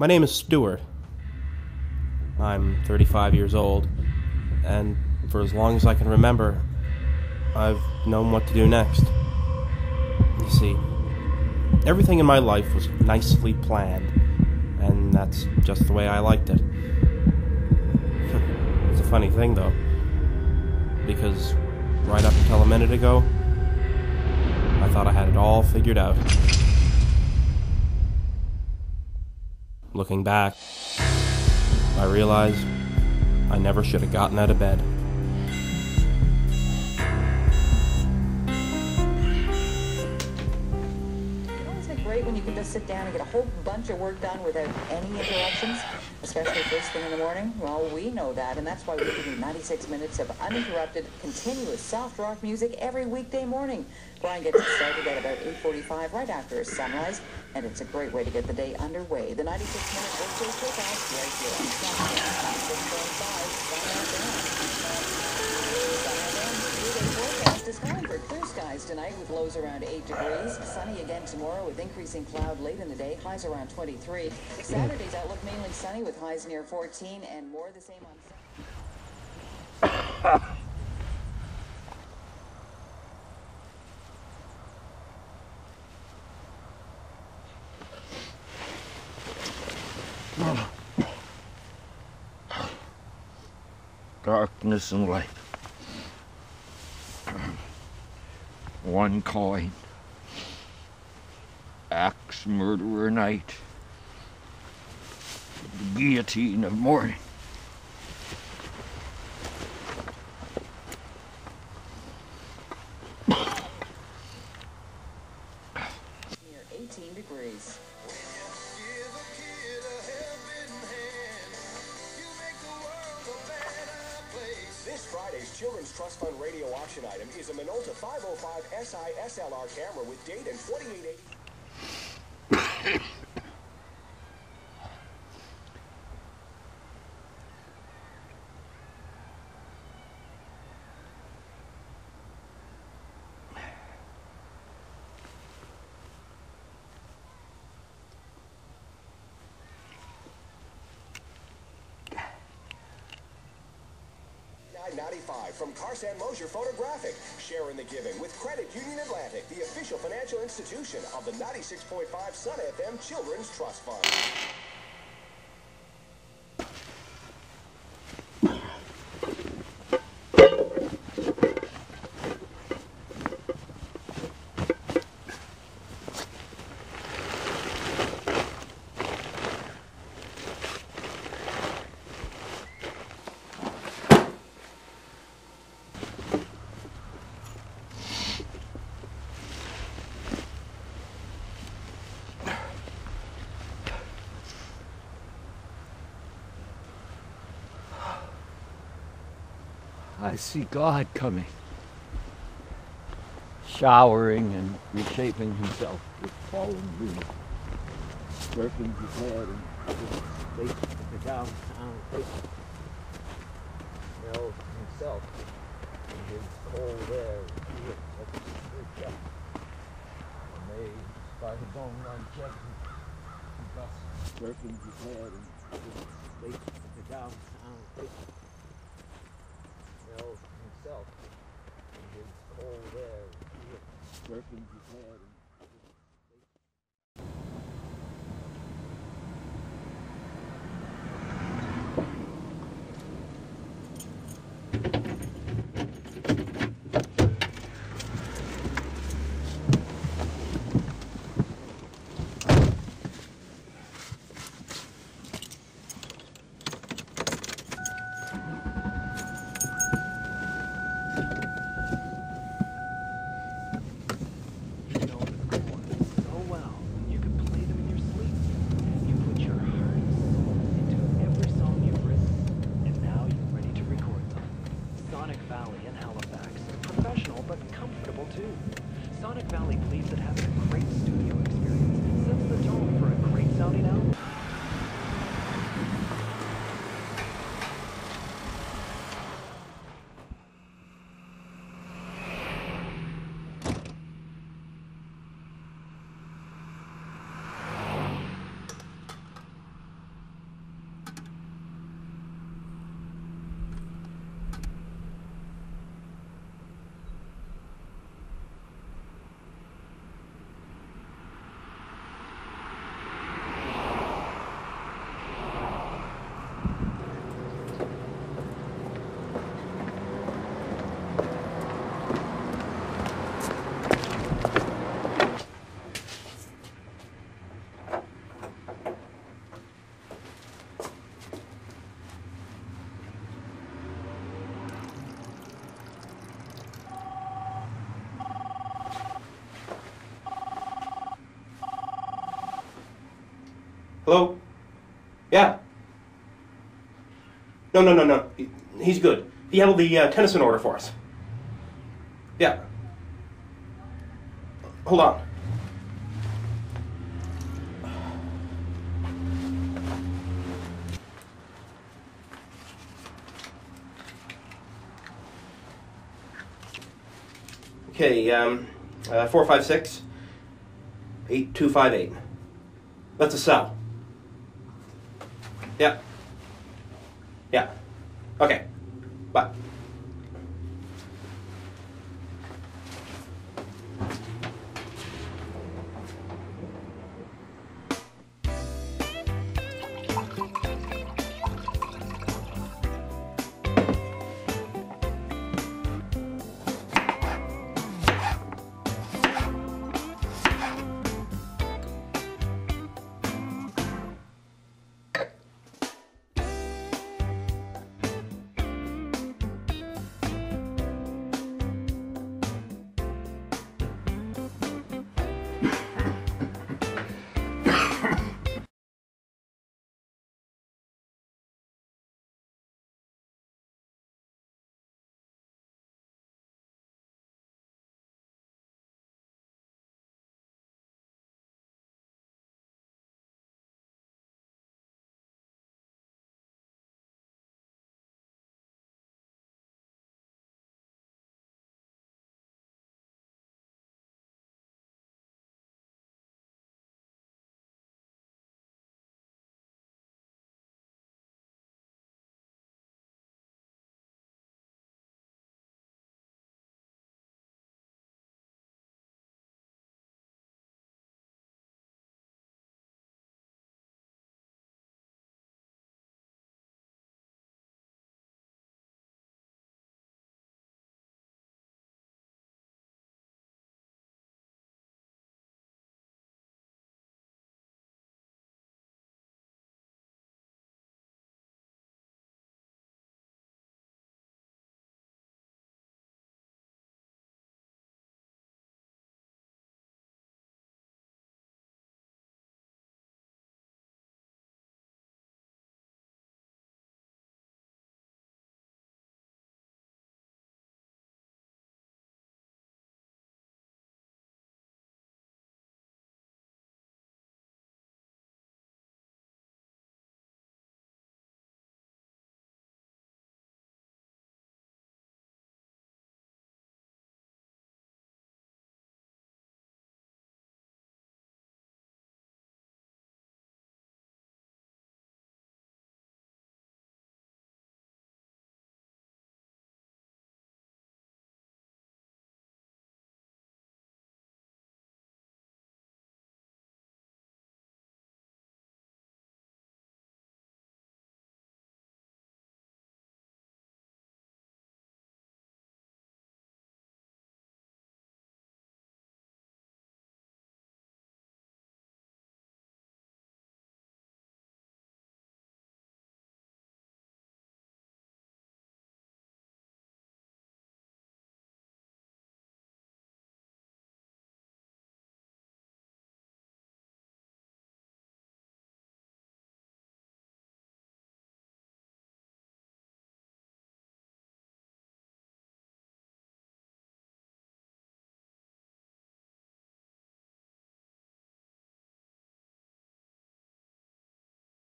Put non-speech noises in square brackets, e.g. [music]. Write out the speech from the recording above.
My name is Stuart. I'm 35 years old, and for as long as I can remember, I've known what to do next. You see, everything in my life was nicely planned, and that's just the way I liked it. [laughs] it's a funny thing, though, because right up until a minute ago, I thought I had it all figured out. Looking back, I realize I never should have gotten out of bed. Isn't it great when you can just sit down and get a whole bunch of work done without any interruptions, especially first thing in the morning? Well, we know that, and that's why we give you 96 minutes of uninterrupted, continuous soft rock music every weekday morning. Brian gets started at about 8.45 right after sunrise, and it's a great way to get the day underway. The 96-minute workday kickoff right here on forecast is calling for clear skies tonight with lows around 8 degrees. Sunny again tomorrow with increasing cloud late in the day, highs around 23. Saturday's outlook mainly sunny with highs near 14 and more the same on Sunday. [coughs] darkness and light. One coin. Axe murderer night. The guillotine of morning. Trust Fund radio auction item is a Minolta 505 SI SLR camera with date and 2880. [laughs] Nine ninety-five from Carson Mosier Photographic. Share in the giving with Credit Union Atlantic, the official financial institution of the 96.5 Sun FM Children's Trust Fund. I see God coming, showering and reshaping himself. With fallen leaves, stroking his head and face the downtown picture. Smells himself. In his cold air. By his own longevity, thus his head and face the downtown picture himself in his cold air. Stroking his but comfortable too. Sonic Valley believes that having a great studio experience sets the tone for a great sounding album. Hello? Yeah. No, no, no, no. He's good. He handled the uh, Tennyson order for us. Yeah. Hold on. Okay, um, uh, 456 8258. That's a cell. Yeah. Yeah. Okay. Bye.